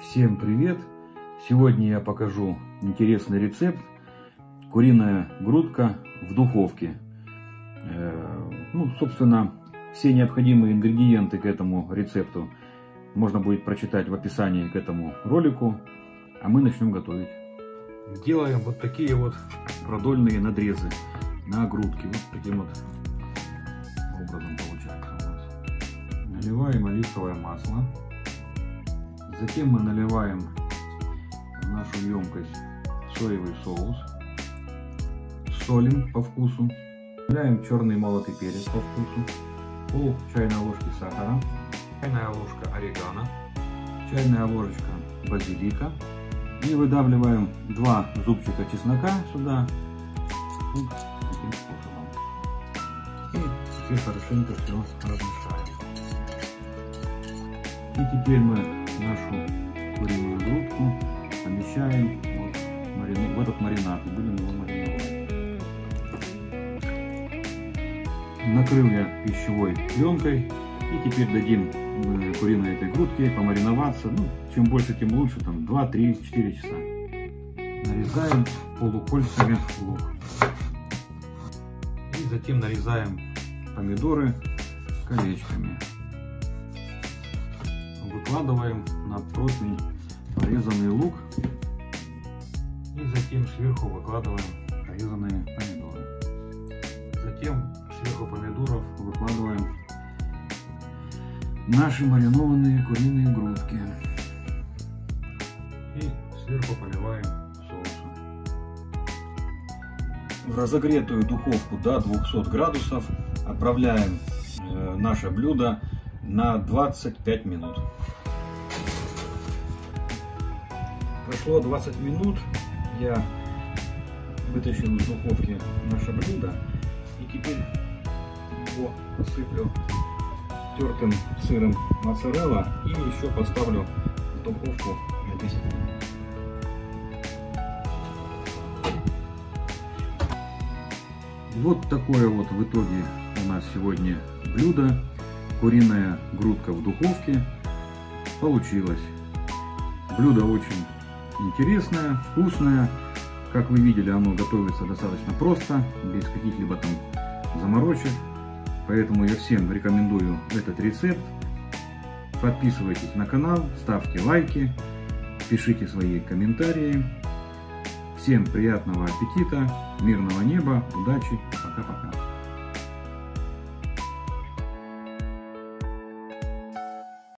Всем привет! Сегодня я покажу интересный рецепт куриная грудка в духовке. Э, ну, собственно, все необходимые ингредиенты к этому рецепту можно будет прочитать в описании к этому ролику, а мы начнем готовить. Делаем вот такие вот продольные надрезы на грудке. Вот таким вот образом получается у нас. Наливаем оливковое масло. Затем мы наливаем в нашу емкость соевый соус. Солим по вкусу. Добавляем черный молотый перец по вкусу. Пол чайной ложки сахара. Чайная ложка орегано. Чайная ложечка базилика. И выдавливаем два зубчика чеснока сюда. Вот таким способом. И теперь хорошенько все размешаем. И теперь мы нашу куриную грудку помещаем вот, марин... в этот маринад и будем его мариновать. Накрыл я пищевой пленкой и теперь дадим э, куриной этой грудке помариноваться. Ну, чем больше, тем лучше, там 2, 3, 4 часа. Нарезаем полукольцами лук. И затем нарезаем помидоры колечками выкладываем на противень порезанный лук и затем сверху выкладываем порезанные помидоры. Затем сверху помидоров выкладываем наши маринованные куриные грудки и сверху поливаем соусом. В разогретую духовку до 200 градусов отправляем э, наше блюдо на 25 минут. Прошло 20 минут, я вытащил из духовки наше блюдо и теперь его посыплю тертым сыром моцарелла и еще поставлю в духовку на 10 минут. Вот такое вот в итоге у нас сегодня блюдо. Куриная грудка в духовке получилось. Блюдо очень интересная, вкусная. Как вы видели, оно готовится достаточно просто, без каких-либо там заморочек. Поэтому я всем рекомендую этот рецепт. Подписывайтесь на канал, ставьте лайки, пишите свои комментарии. Всем приятного аппетита, мирного неба, удачи, пока-пока.